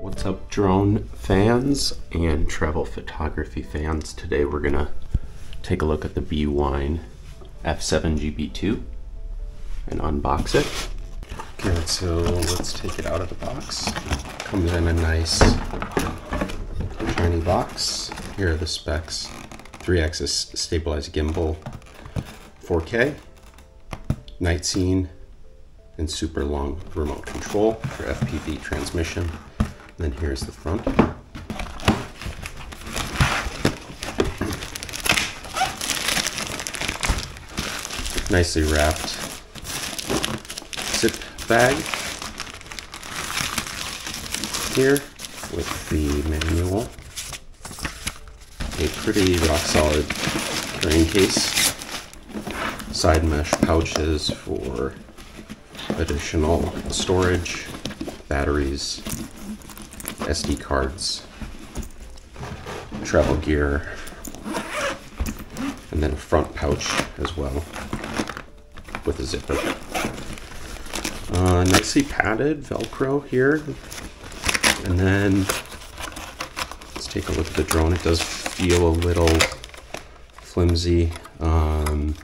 What's up drone fans and travel photography fans? Today we're gonna take a look at the Bwine F7 GB2 and unbox it. Okay, so let's take it out of the box. Comes in a nice shiny box. Here are the specs. 3-axis stabilized gimbal, 4K, night scene, and super long remote control for FPV transmission. Then here's the front. Nicely wrapped zip bag here with the manual. A pretty rock solid carrying case. Side mesh pouches for additional storage, batteries, SD cards, travel gear, and then a front pouch as well with a zipper. Uh, nicely padded Velcro here. And then let's take a look at the drone. It does feel a little flimsy. Um,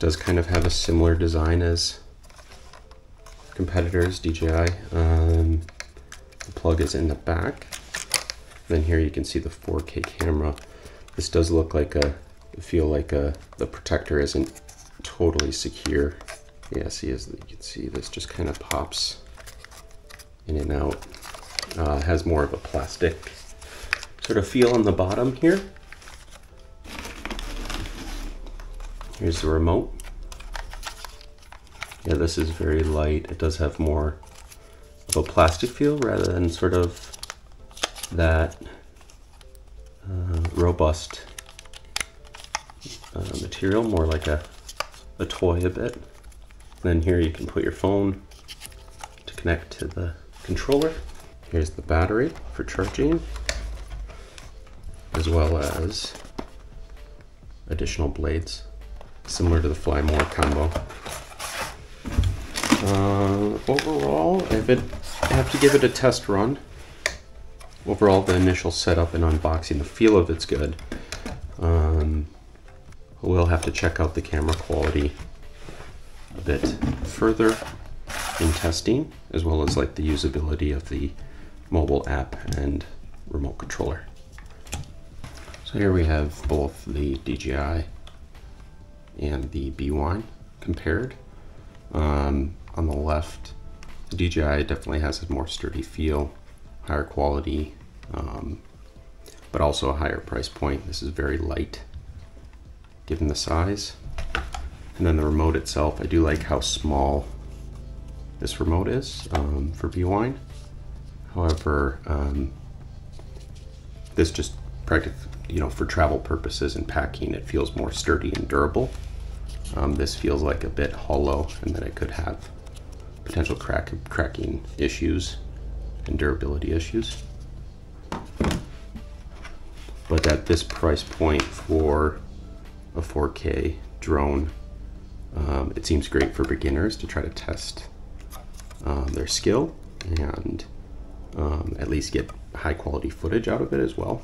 does kind of have a similar design as competitors, DJI. Um, the plug is in the back. Then here you can see the 4K camera. This does look like a, feel like a, the protector isn't totally secure. Yeah, see, as you can see, this just kind of pops in and out. Uh, has more of a plastic sort of feel on the bottom here. Here's the remote. Yeah, this is very light. It does have more of a plastic feel rather than sort of that uh, robust uh, material, more like a, a toy a bit. And then here you can put your phone to connect to the controller. Here's the battery for charging, as well as additional blades, similar to the Flymore combo. Uh, overall, I have, it, I have to give it a test run. Overall, the initial setup and unboxing, the feel of it's good. Um, we'll have to check out the camera quality a bit further in testing, as well as like the usability of the mobile app and remote controller. So here we have both the DJI and the Bwine compared. Um, on the left, the DJI definitely has a more sturdy feel, higher quality, um, but also a higher price point. This is very light given the size. And then the remote itself, I do like how small this remote is um, for Bwine. However, um, this just practically, you know, for travel purposes and packing, it feels more sturdy and durable. Um, this feels like a bit hollow and that it could have potential crack, cracking issues and durability issues. But at this price point for a 4K drone, um, it seems great for beginners to try to test um, their skill and um, at least get high quality footage out of it as well.